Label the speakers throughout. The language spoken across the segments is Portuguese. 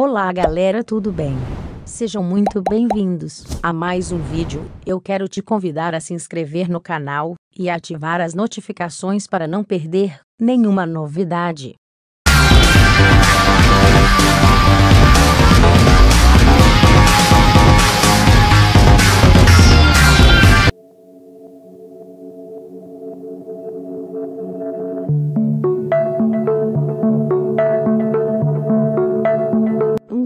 Speaker 1: Olá galera, tudo bem? Sejam muito bem-vindos a mais um vídeo. Eu quero te convidar a se inscrever no canal e ativar as notificações para não perder nenhuma novidade.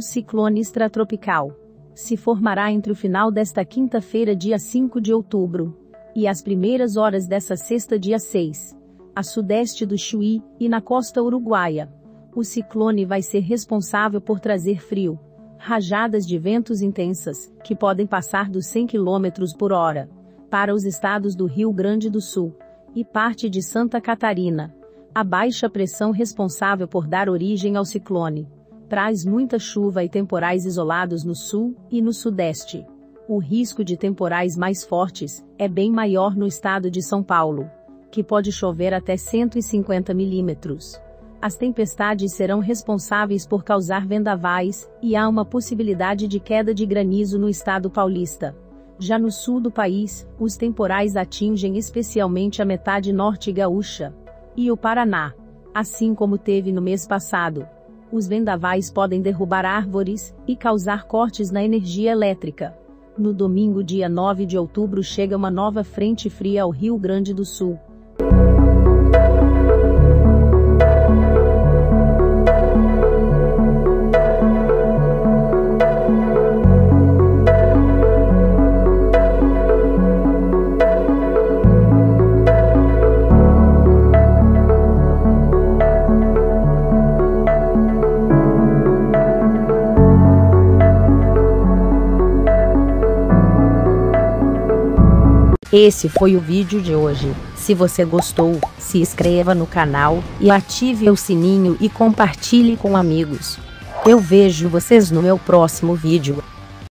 Speaker 1: Ciclone extratropical se formará entre o final desta quinta-feira, dia 5 de outubro, e as primeiras horas dessa sexta, dia 6, a sudeste do Chuí e na costa uruguaia. O ciclone vai ser responsável por trazer frio, rajadas de ventos intensas, que podem passar dos 100 km por hora, para os estados do Rio Grande do Sul e parte de Santa Catarina. A baixa pressão responsável por dar origem ao ciclone traz muita chuva e temporais isolados no sul e no sudeste. O risco de temporais mais fortes é bem maior no estado de São Paulo, que pode chover até 150 milímetros. As tempestades serão responsáveis por causar vendavais, e há uma possibilidade de queda de granizo no estado paulista. Já no sul do país, os temporais atingem especialmente a metade norte gaúcha e o Paraná, assim como teve no mês passado os vendavais podem derrubar árvores e causar cortes na energia elétrica. No domingo, dia 9 de outubro, chega uma nova frente fria ao Rio Grande do Sul. Esse foi o vídeo de hoje. Se você gostou, se inscreva no canal e ative o sininho e compartilhe com amigos. Eu vejo vocês no meu próximo vídeo.